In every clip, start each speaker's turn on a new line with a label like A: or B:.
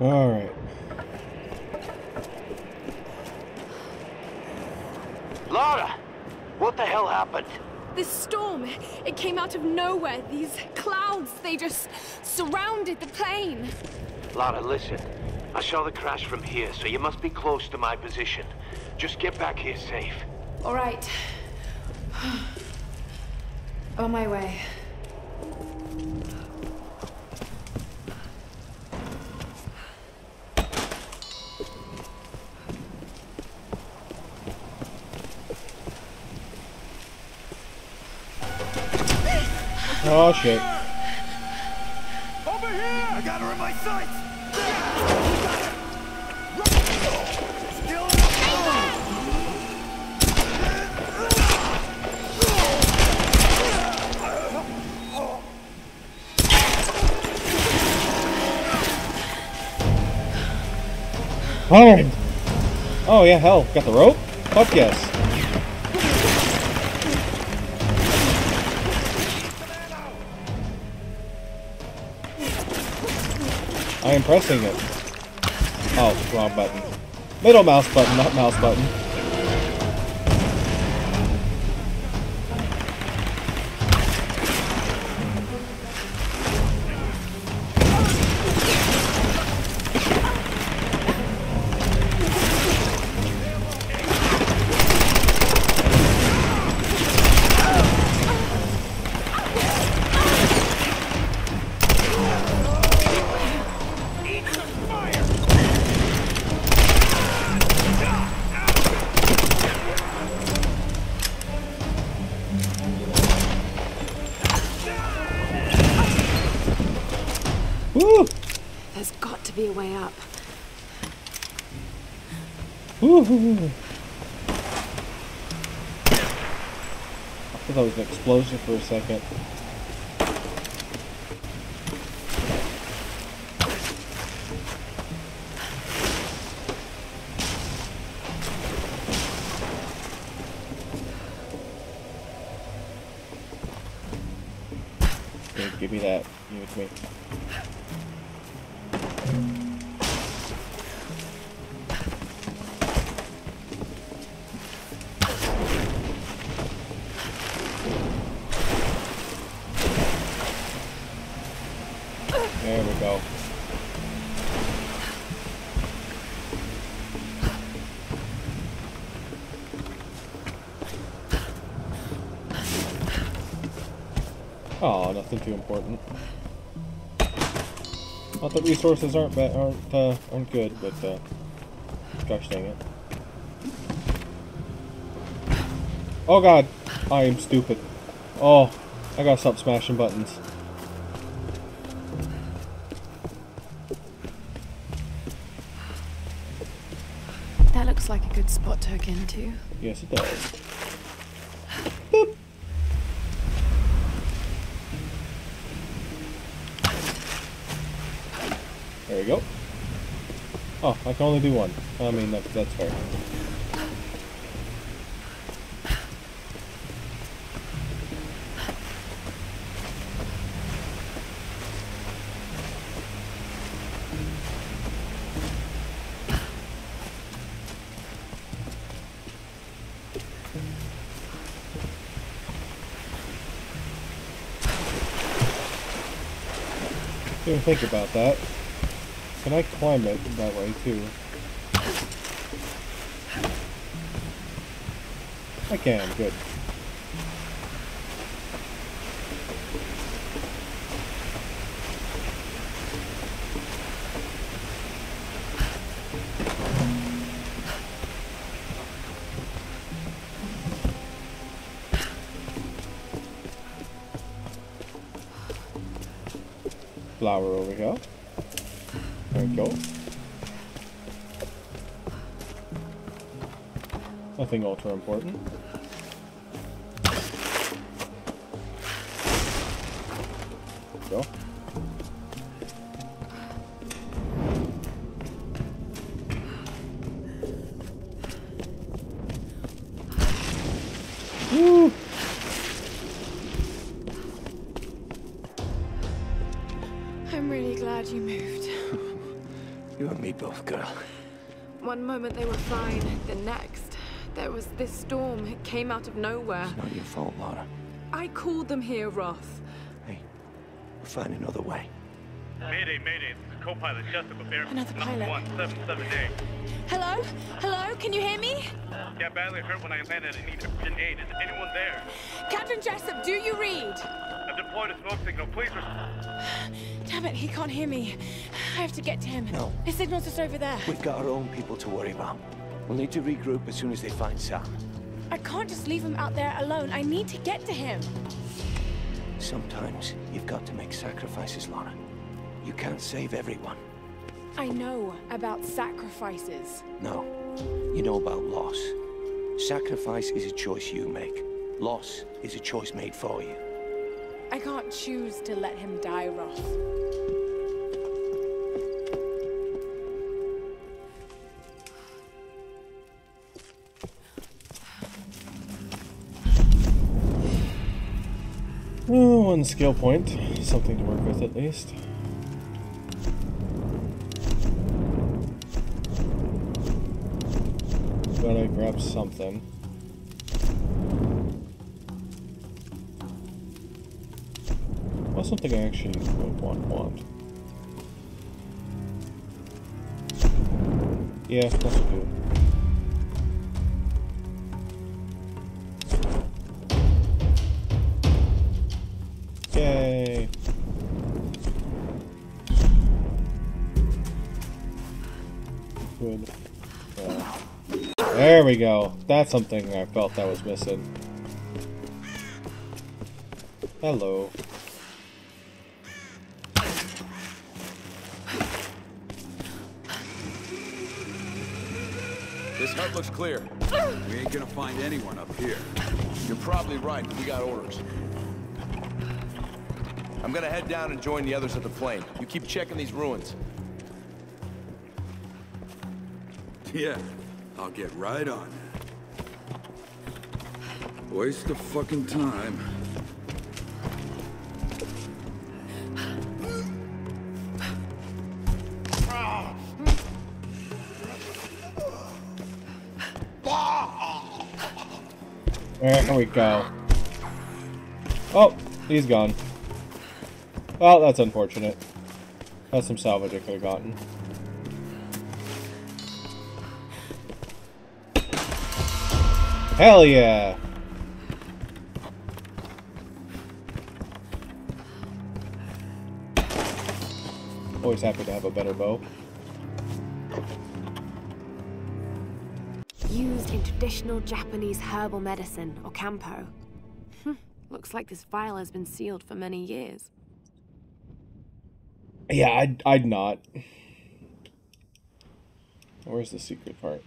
A: Alright.
B: Lara! What the hell happened?
C: This storm, it came out of nowhere. These clouds, they just surrounded the plane.
B: Lara, listen. I saw the crash from here, so you must be close to my position. Just get back here safe.
C: All right. On my way.
A: Oh shit.
D: Over here! I got her in my sights!
A: Oh! Oh yeah, hell. Got the rope? Fuck yes. I am pressing it. Oh, wrong button. Middle mouse button, not mouse button. I thought that was an explosion for a second. Oh, nothing too important. Not that resources aren't bad, aren't uh, aren't good, but uh, gosh dang it. Oh god, I am stupid. Oh, I gotta stop smashing buttons.
C: That good spot to hook into.
A: Yes, it does. There we go. Oh, I can only do one. I mean, that's, that's fair. Think about that. Can I climb it that way too? I can, good. Flower over here. There we go. Nothing ultra important.
E: Came out of nowhere.
F: It's not your fault, Lara.
E: I called them here, Roth.
F: Hey, we'll find another way.
G: Mayday, mayday. This is co-pilot Jessica Bear.
E: Another pilot.
G: 177A.
E: Hello? Hello? Can you hear me?
G: Got badly hurt when I landed and need urgent aid. Is anyone there?
E: Captain Jessup, do you read?
G: I've deployed a smoke signal. Please respond.
E: Damn it, he can't hear me. I have to get to him.
F: No.
E: His signal's just over there.
F: We've got our own people to worry about. We'll need to regroup as soon as they find Sam.
E: I can't just leave him out there alone. I need to get to him.
F: Sometimes you've got to make sacrifices, Lara. You can't save everyone.
E: I know about sacrifices.
F: No. You know about loss. Sacrifice is a choice you make. Loss is a choice made for you.
E: I can't choose to let him die, Roth.
A: One skill point. Something to work with at least. Gotta grab something. What's something I actually would want want? Yeah, that's good. We go. That's something I felt that was missing. Hello.
H: This hut looks clear.
D: We ain't gonna find anyone up here.
H: You're probably right. We got orders. I'm gonna head down and join the others at the plane. You keep checking these ruins.
D: Yeah, I'll get right on it. Waste of fucking time.
A: There we go. Oh, he's gone. Well, that's unfortunate. That's some salvage I could have gotten. Hell yeah! Always happy to have a better bow.
C: Used in traditional Japanese herbal medicine, or Kampo. Hmm, Looks like this vial has been sealed for many years.
A: Yeah, I'd, I'd not. Where's the secret part?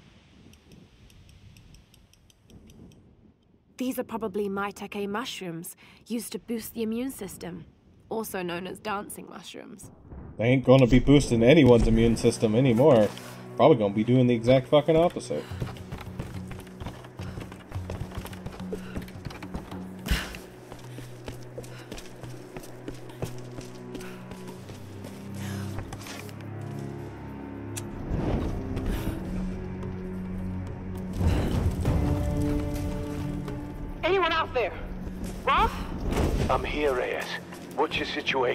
C: These are probably maitake mushrooms, used to boost the immune system, also known as dancing mushrooms.
A: They ain't gonna be boosting anyone's immune system anymore. Probably gonna be doing the exact fucking opposite.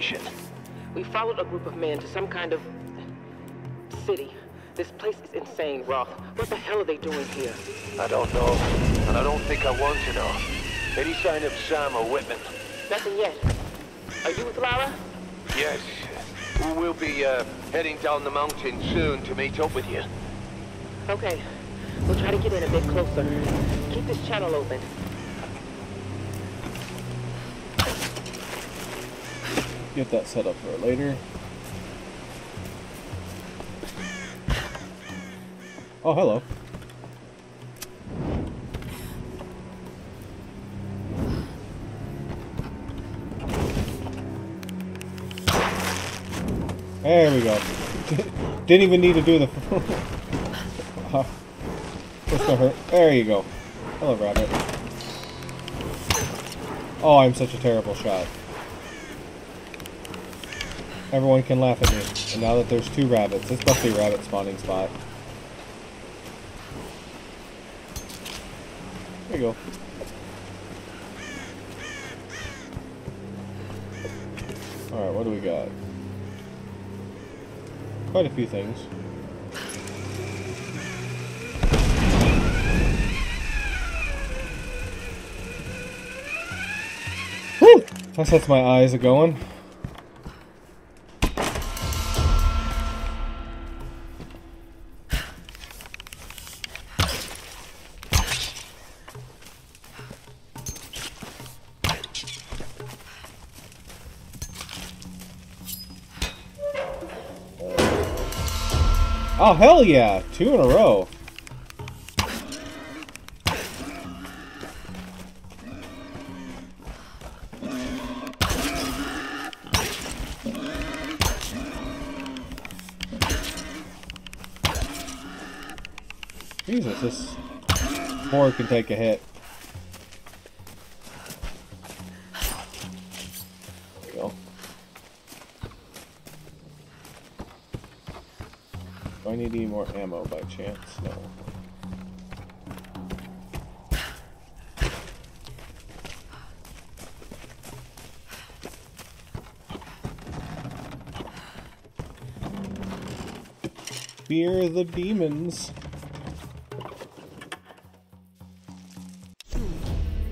B: Situation?
I: We followed a group of men to some kind of city. This place is insane, Roth. What the hell are they doing here?
B: I don't know, and I don't think I want to know. Any sign of Sam or Whitman?
I: Nothing yet. Are you with Lara?
B: Yes. We'll be uh, heading down the mountain soon to meet up with you.
I: Okay. We'll try to get in a bit closer. Keep this channel open.
A: Get that set up for later. Oh, hello. There we go. Didn't even need to do the. uh, hurt? There you go. Hello, rabbit. Oh, I'm such a terrible shot. Everyone can laugh at me. And now that there's two rabbits, this must be a rabbit spawning spot. There you go. Alright, what do we got? Quite a few things. Whew! That sets my eyes a Oh, hell yeah! Two in a row. Jesus, this board can take a hit. Need any more ammo by chance? No. Fear the demons.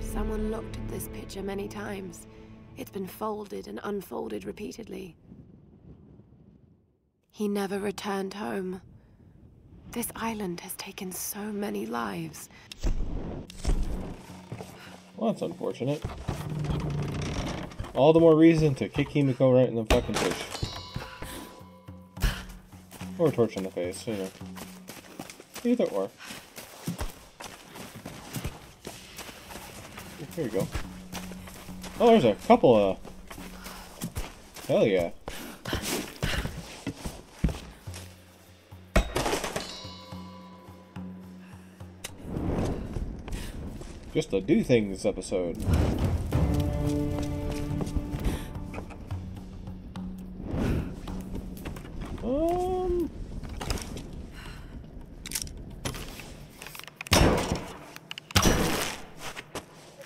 J: Someone looked at this picture many times. It's been folded and unfolded repeatedly. He never returned home. This island has taken so many lives.
A: Well, that's unfortunate. All the more reason to kick Himiko right in the fucking face. Or torch in the face, you know. Either or. Here we go. Oh, there's a couple of... Hell yeah. A do things episode. Um.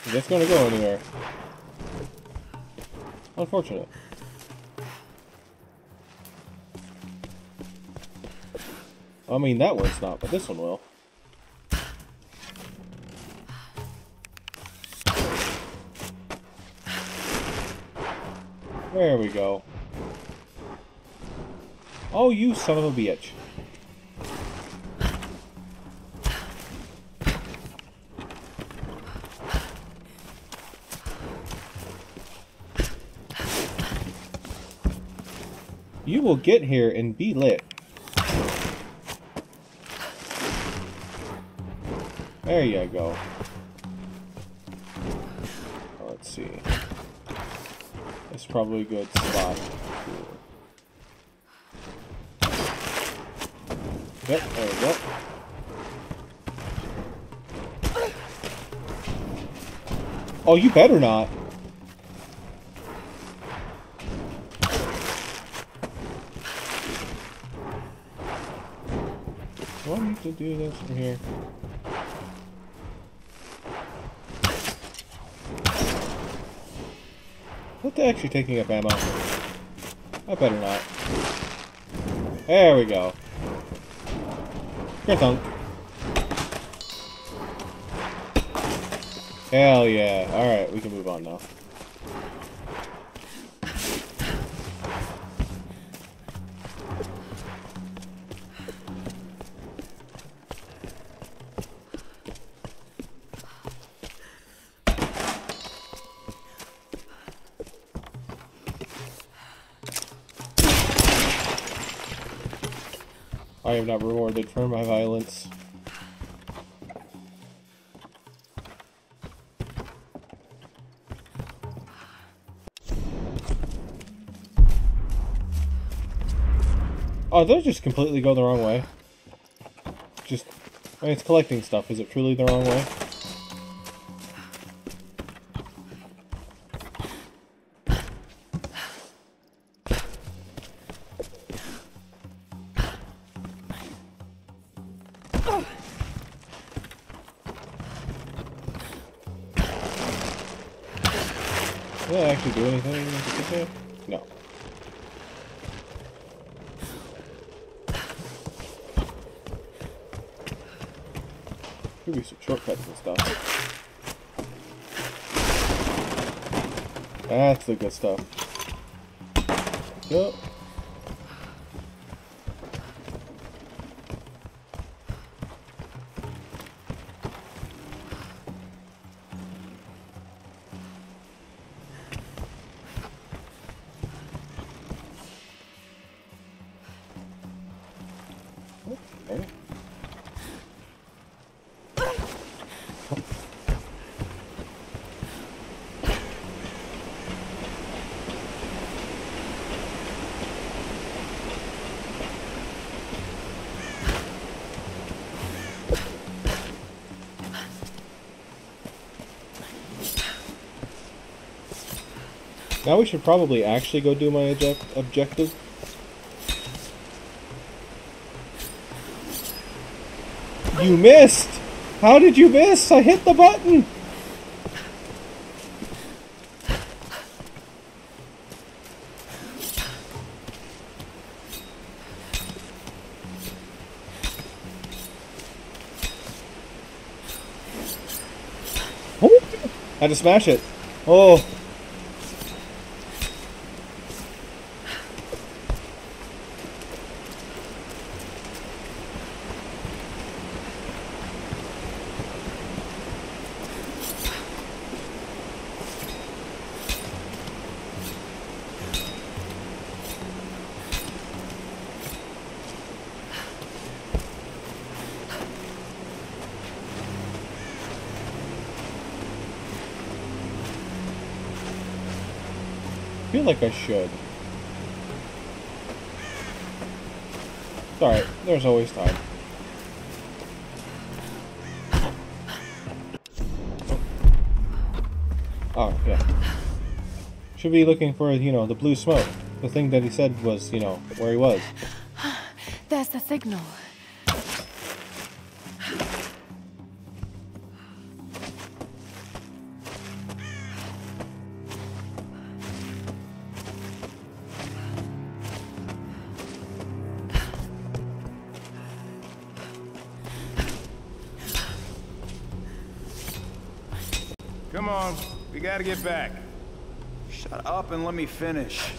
A: Is this gonna go anywhere? Unfortunate. I mean, that one's not, but this one will. There we go. Oh, you son of a bitch. You will get here and be lit. There you go. Probably a good spot. Yep, there we go. Oh, you better not. Do I need to do this from here? What the actually taking up ammo? I better not. There we go. Kerthunk. Hell yeah. Alright, we can move on now. Not rewarded for my violence. Oh, those just completely go the wrong way. Just, I mean, it's collecting stuff. Is it truly the wrong way? Could be some shortcuts and stuff. That's the good stuff. Yep. Now we should probably actually go do my object objective. You missed! How did you miss? I hit the button! I had to smash it. Oh. Like I should. Alright, there's always time. Oh, yeah. Should be looking for, you know, the blue smoke. The thing that he said was, you know, where he was.
J: There's the signal.
K: Get back. Shut up and let me finish.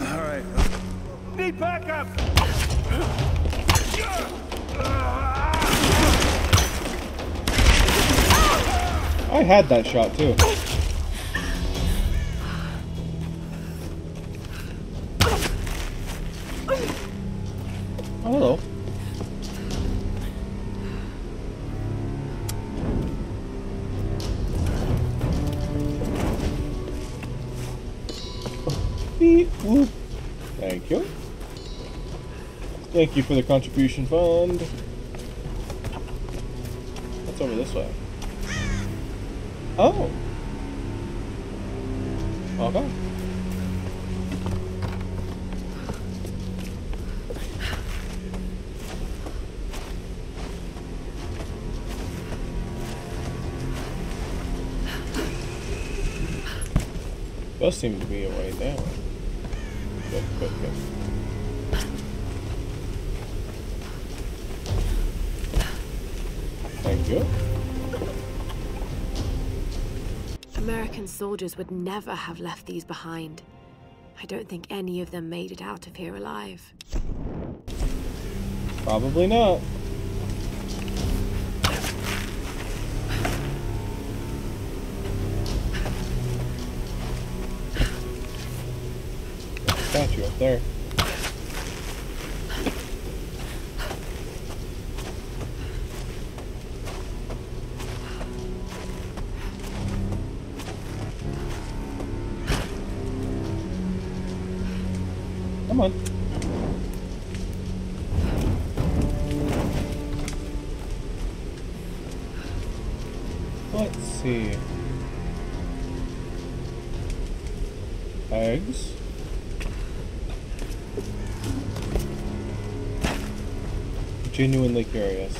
K: All right. Need backup!
A: I had that shot too. Thank you for the contribution fund. What's over this way? Oh. Okay. Does seem to be way down. Good, good, good.
J: Soldiers would never have left these behind. I don't think any of them made it out of here alive.
A: Probably not. Statue up there. Curious.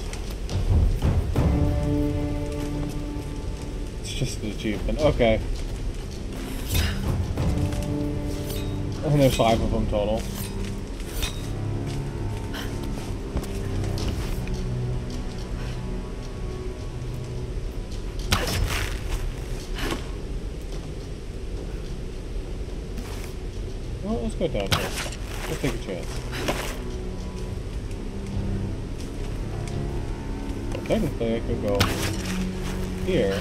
A: It's just an achievement. Okay. And there's five of them total. Well, let's go down here. Let's take a chance. Technically, I could go here.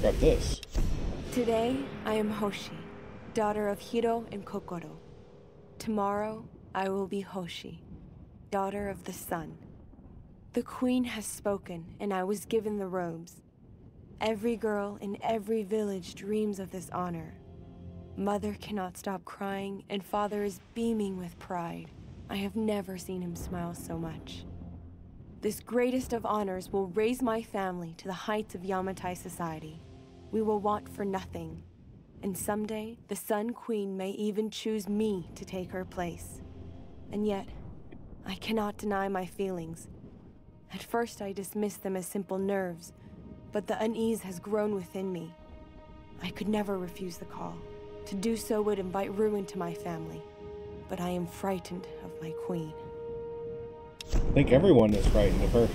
A: Grab this.
L: Today, I am Hoshi, daughter of Hiro and Kokoro. Tomorrow, I will be Hoshi, daughter of the sun. The queen has spoken, and I was given the robes. Every girl in every village dreams of this honor. Mother cannot stop crying, and father is beaming with pride. I have never seen him smile so much. This greatest of honors will raise my family to the heights of Yamatai society. We will want for nothing. And someday, the Sun Queen may even choose me to take her place. And yet, I cannot deny my feelings. At first, I dismissed them as simple nerves, but the unease has grown within me. I could never refuse the call. To do so would invite ruin to my family. But I am frightened of my queen.
A: I think everyone is frightened of her.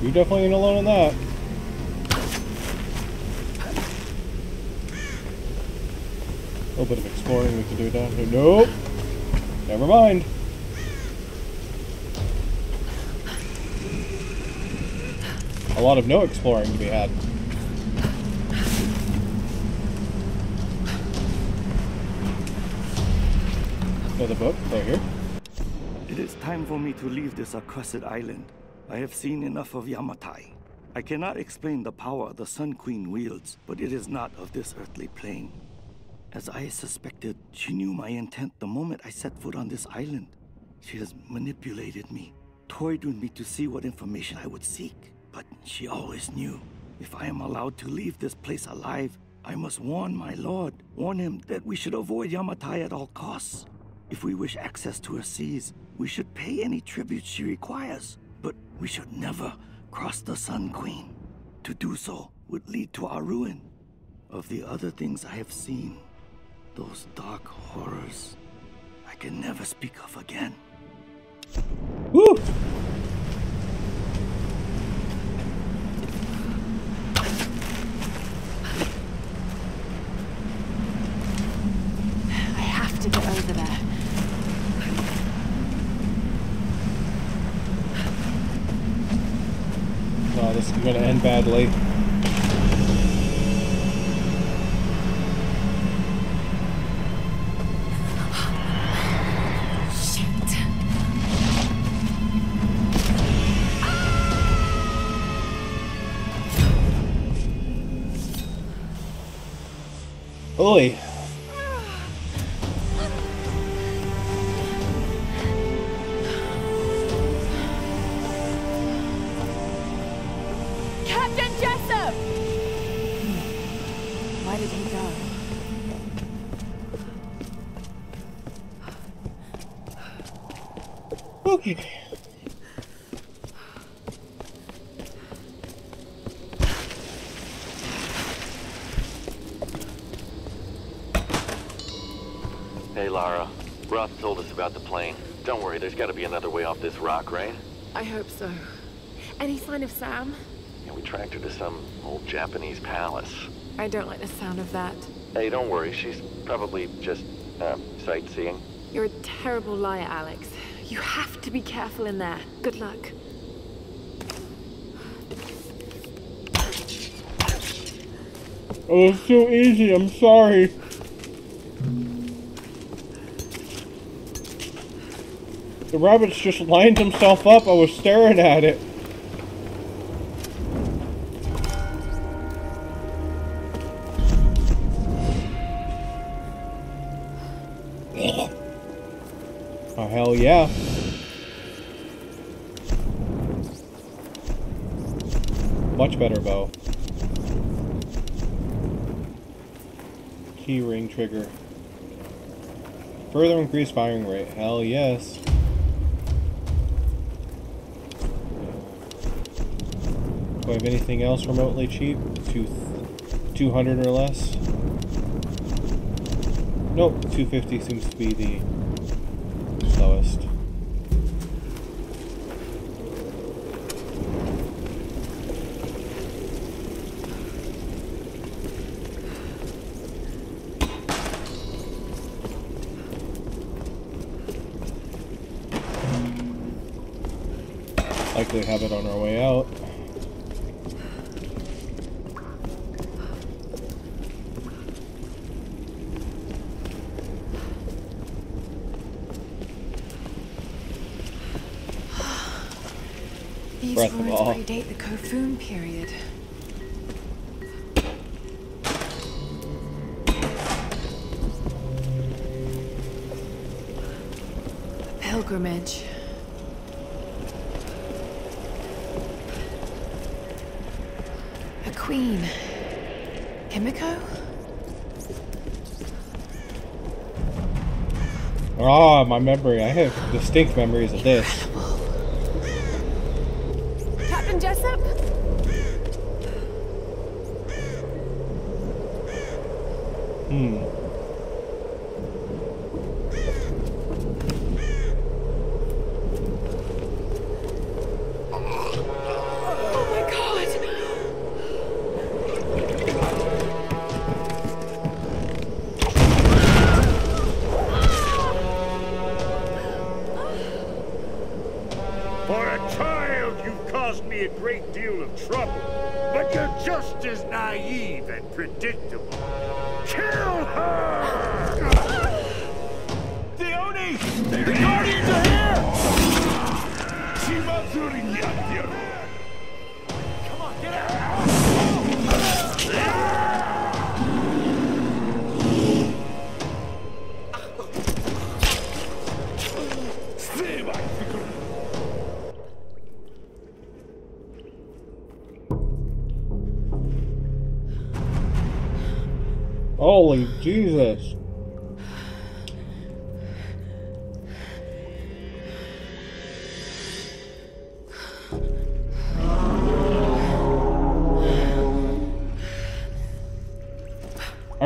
A: You definitely ain't alone in that. A little bit of exploring we can do down here. Nope. Never mind. A lot of no exploring to be had. Right here.
M: It is time for me to leave this accursed island. I have seen enough of Yamatai. I cannot explain the power the Sun Queen wields, but it is not of this earthly plane. As I suspected, she knew my intent the moment I set foot on this island. She has manipulated me, toyed with me to see what information I would seek. But she always knew. If I am allowed to leave this place alive, I must warn my lord, warn him that we should avoid Yamatai at all costs. If we wish access to her seas, we should pay any tribute she requires. But we should never cross the Sun Queen. To do so would lead to our ruin. Of the other things I have seen, those dark horrors, I can never speak of again.
A: Woo!
J: I have to get over there.
A: Oh, this is going to end badly. Oi.
B: Don't worry, there's got to be another way off this rock, right?
J: I hope so. Any sign of Sam?
B: Yeah, we tracked her to some old Japanese palace.
J: I don't like the sound of that.
B: Hey, don't worry, she's probably just, uh, sightseeing.
J: You're a terrible liar, Alex. You have to be careful in there. Good luck.
A: Oh, it's too easy. I'm sorry. The rabbit's just lined himself up. I was staring at it. Oh, hell yeah. Much better bow. Key ring trigger. Further increased firing rate. Hell yes. Do I have anything else remotely cheap? Two, 200 or less? Nope, 250 seems to be the slowest. Likely have it on our way out.
L: These
A: Breath of
L: ruins
A: all.
L: predate the Kofun period. A pilgrimage. A queen. Himiko?
A: Ah, my memory. I have distinct memories of this.
C: Captain Jessup?
A: Hmm.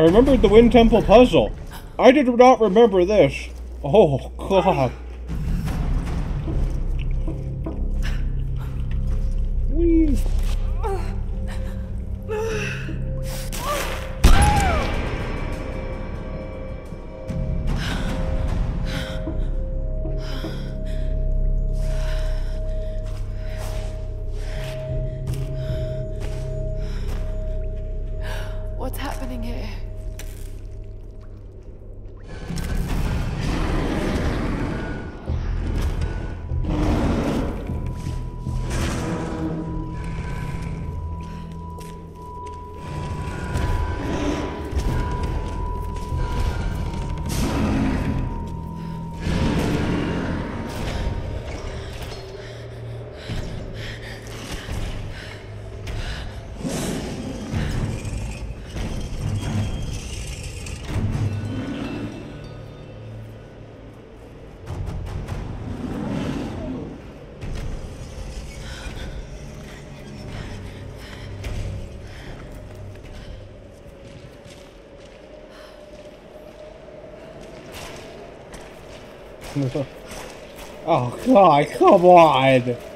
A: I remembered the Wind Temple puzzle. I did not remember this. Oh, God. oh, God, come on.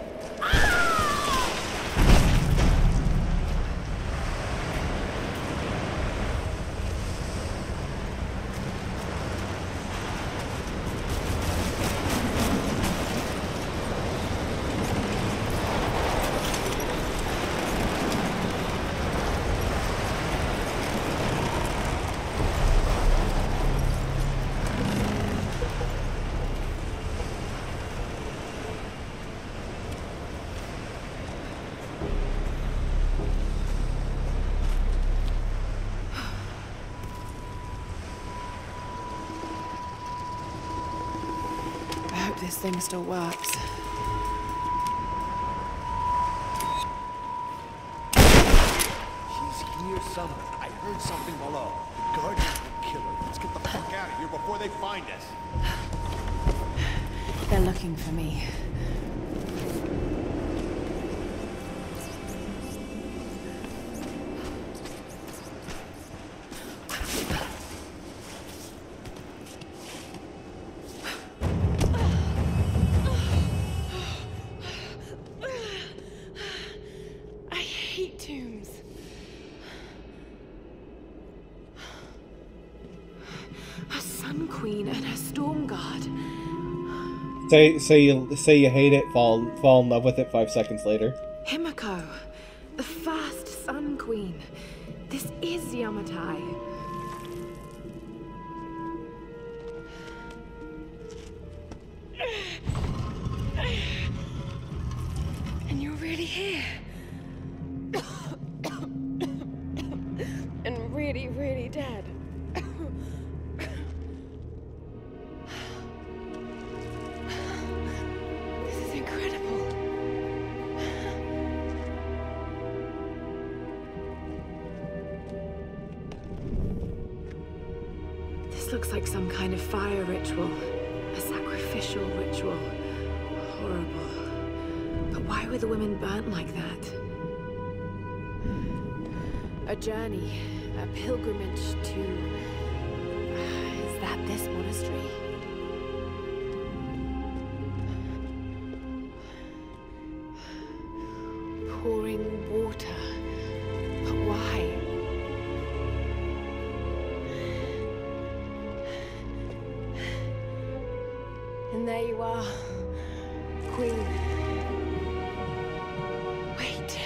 J: Thing still works.
F: She's here somewhere. I heard something below. The Guardians will
H: killer. Let's get the fuck out of here before they find us.
L: They're looking for me.
C: Hate tombs.
J: A Sun Queen and her Storm Guard.
A: Say say you say you hate it, fall fall in love with it five seconds later.
J: Himiko, the first Sun Queen. This is Yamatai.
C: And you're really here. And there you are, Queen. Wait.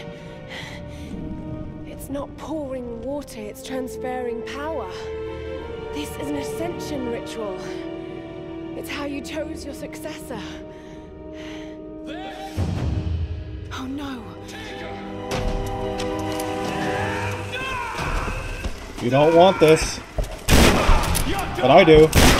C: It's not pouring water, it's transferring power. This is an ascension ritual. It's how you chose your successor.
J: Oh no!
A: You don't want this. But I do.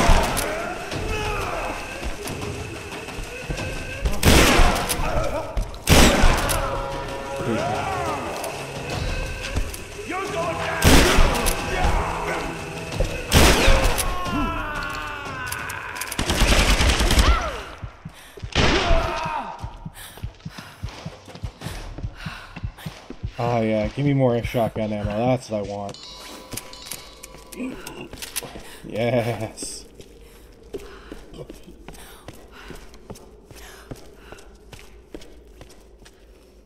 A: Give me more shotgun ammo. That's what I want. Yes.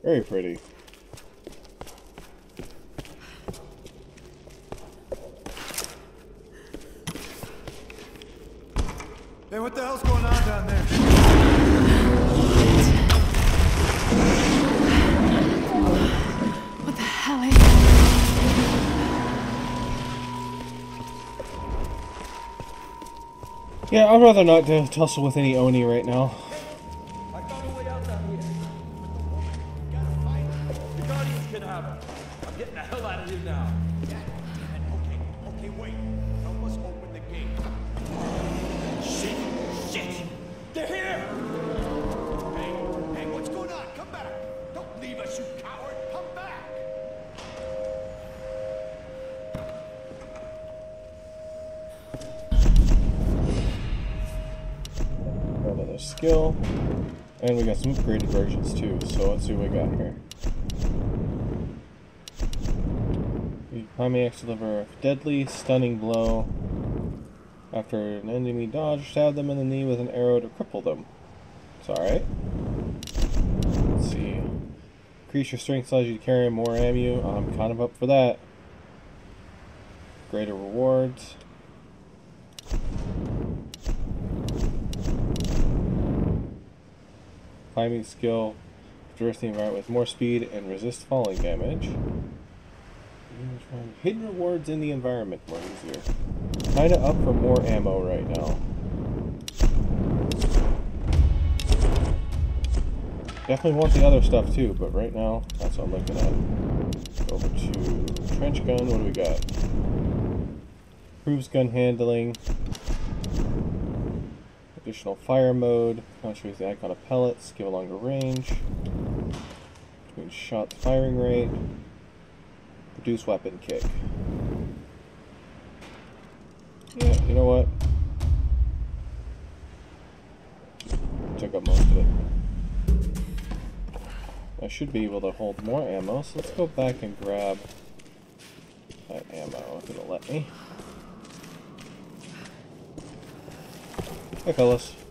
A: Very pretty. Yeah, I'd rather not tussle with any Oni right now. Some upgraded versions too, so let's see what we got here. The Climax deliver a deadly, stunning blow. After an enemy dodge, stab them in the knee with an arrow to cripple them. It's alright. Let's see. Increase your strength allows you to carry more ammo. I'm kind of up for that. Greater rewards. Climbing skill. Traverse the environment with more speed and resist falling damage. Hidden rewards in the environment more easier. Kinda up for more ammo right now. Definitely want the other stuff too, but right now, that's what I'm looking at. Over to trench gun, what do we got? Improves gun handling. Additional fire mode. Concentrates the icon of pellets, give a longer range. Between shots firing rate. Reduce weapon kick. Yeah, you know what? Took up most of it. I should be able to hold more ammo, so let's go back and grab that ammo if it'll let me. Hey fellas.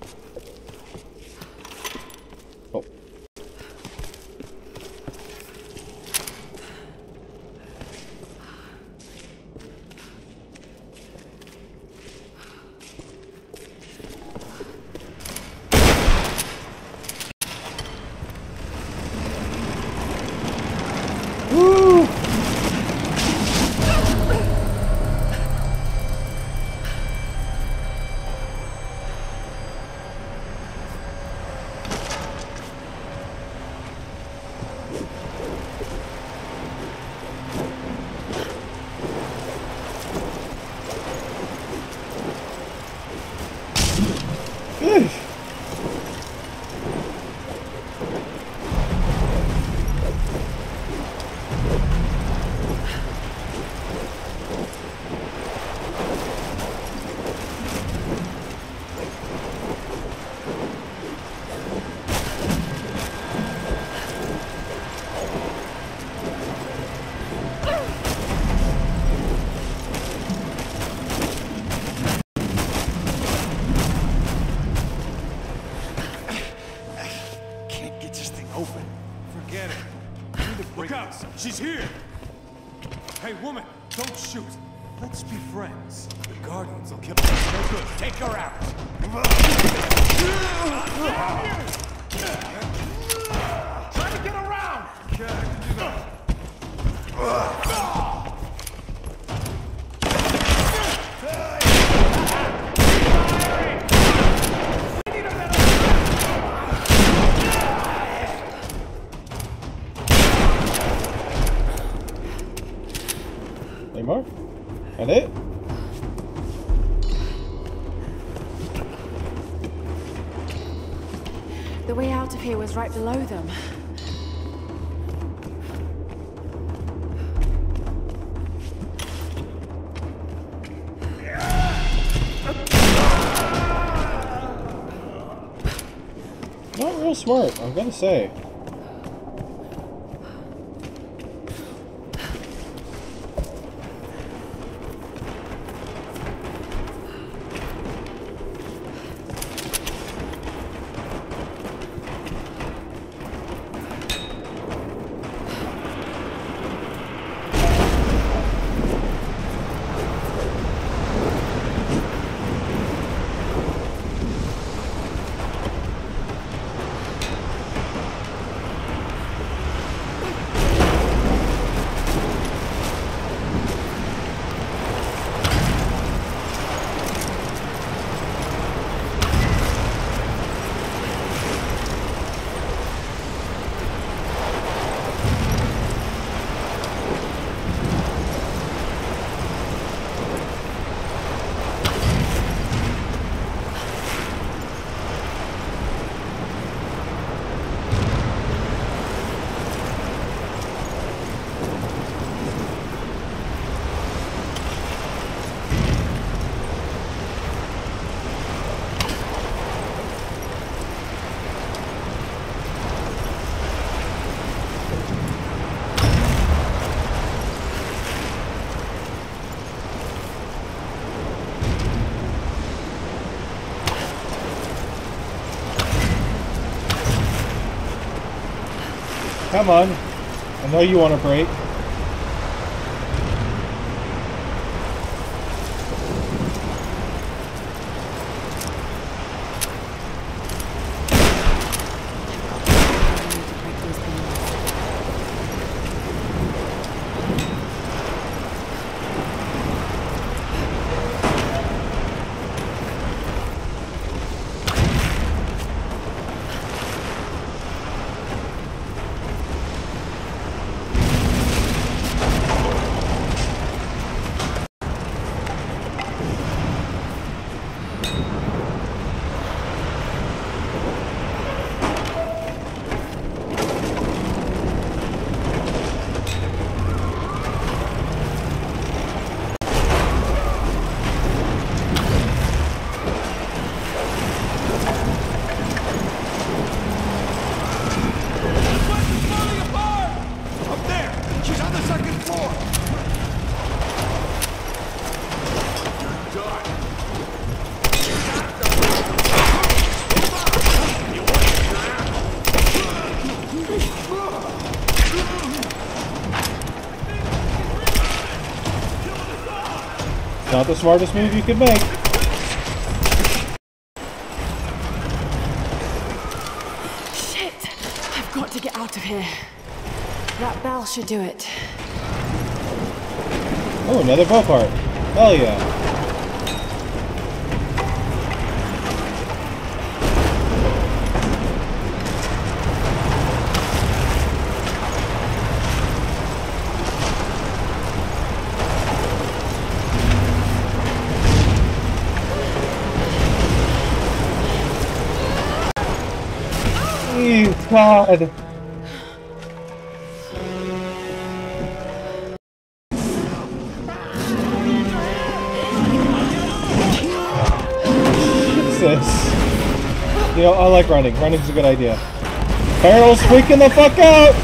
H: The
C: way out of here was right below them.
A: Not real smart, I'm gonna say. Come on. I know you want a break. The smartest move you could make.
C: Shit! I've got to get out of here. That bell should do it.
A: Oh, another bow part. Hell yeah. God. Jesus. You know, I like running. Running's a good idea. Barrel's freaking the fuck out!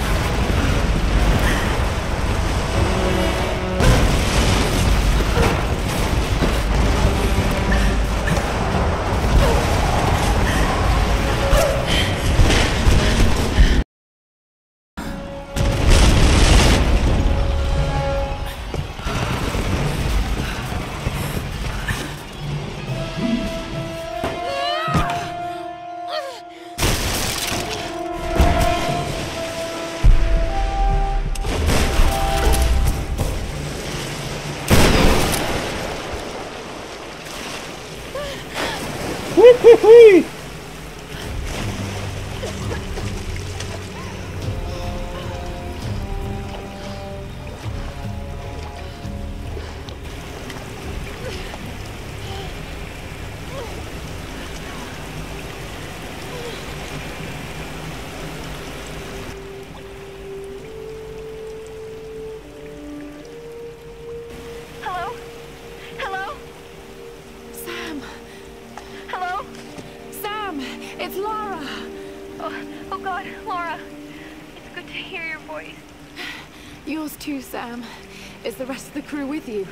C: With you?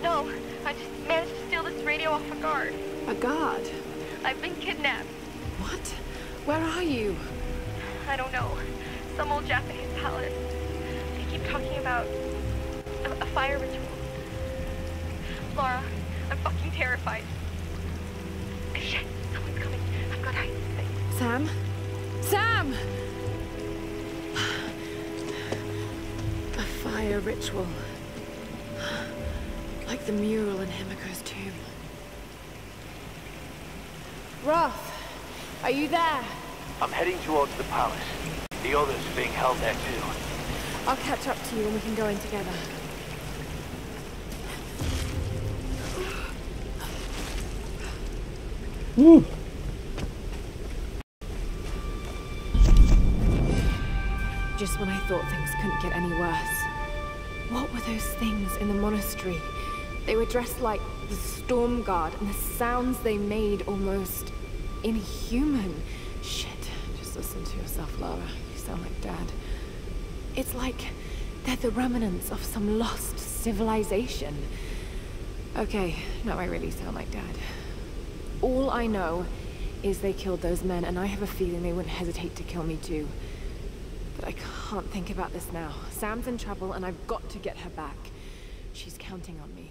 N: No, I just managed to steal this radio off a guard.
C: A guard?
N: I've been kidnapped.
C: What? Where are you?
N: I don't know. Some old Japanese palace. They keep talking about a, a fire ritual. Lara, I'm fucking terrified. Shit, someone's coming. I've got to hide this thing.
C: Sam? Sam! A fire ritual. Like the mural in Himiko's tomb. Roth, are you there?
B: I'm heading towards the palace. The others are being held there too.
C: I'll catch up to you and we can go in together.
A: Woo.
C: Just when I thought things couldn't get any worse. What were those things in the monastery? They were dressed like the Storm Guard, and the sounds they made almost inhuman. Shit, just listen to yourself, Lara. You sound like Dad. It's like they're the remnants of some lost civilization. Okay, now I really sound like Dad. All I know is they killed those men, and I have a feeling they wouldn't hesitate to kill me too. But I can't think about this now. Sam's in trouble, and I've got to get her back. She's counting on me.